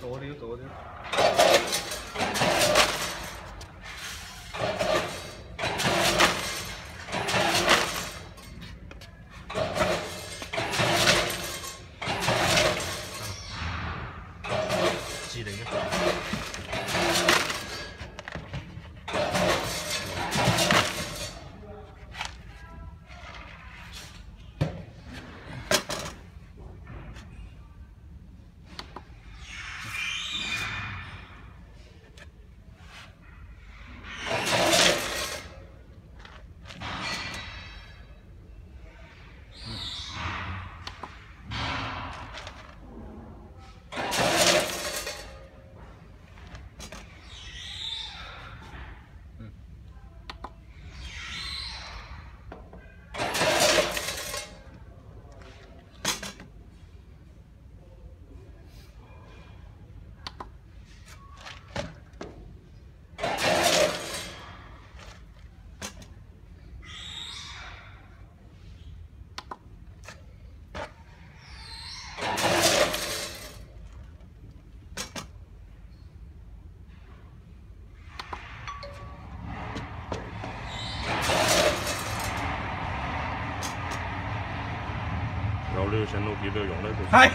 多点，多点，几零一。嗨。